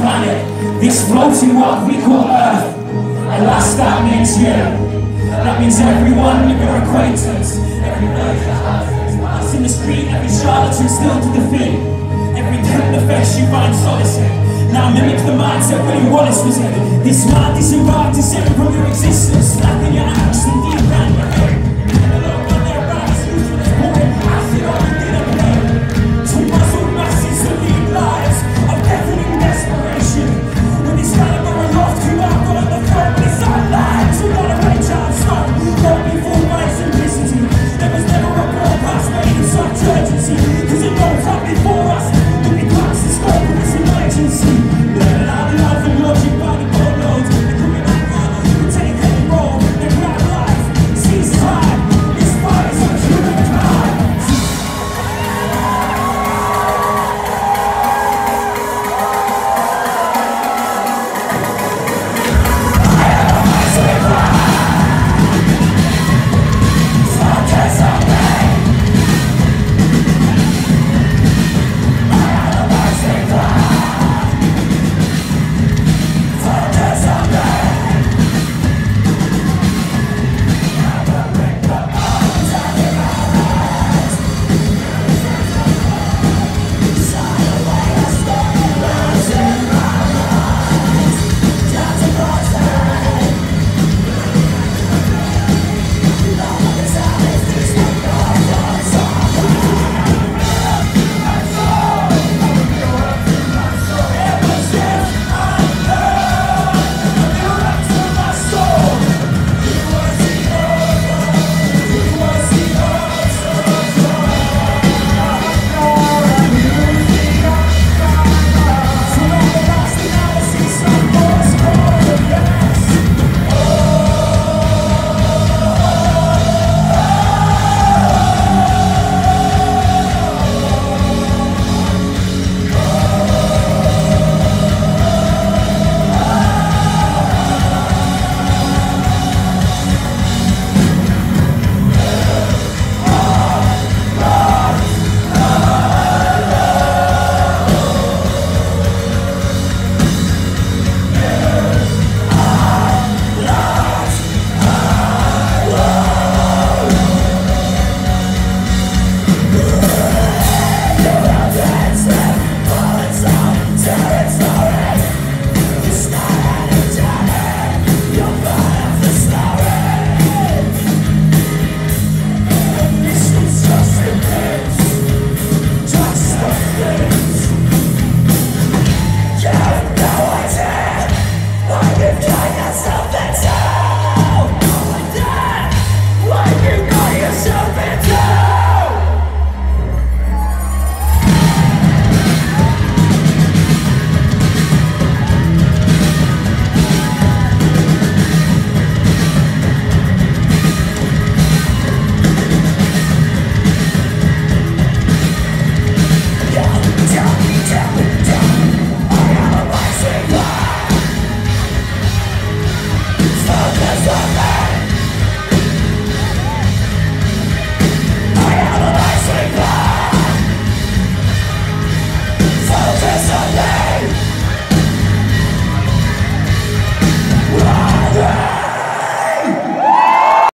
planet, this floating what we call Earth. At last that means you. That means everyone of your acquaintance, every us in the street, every charlatan still to defeat. Every dead affects you find solace in. Now mimic the mindset William Wallace was in. This mind disembarked is separate from your existence, slapping your action in such urgency.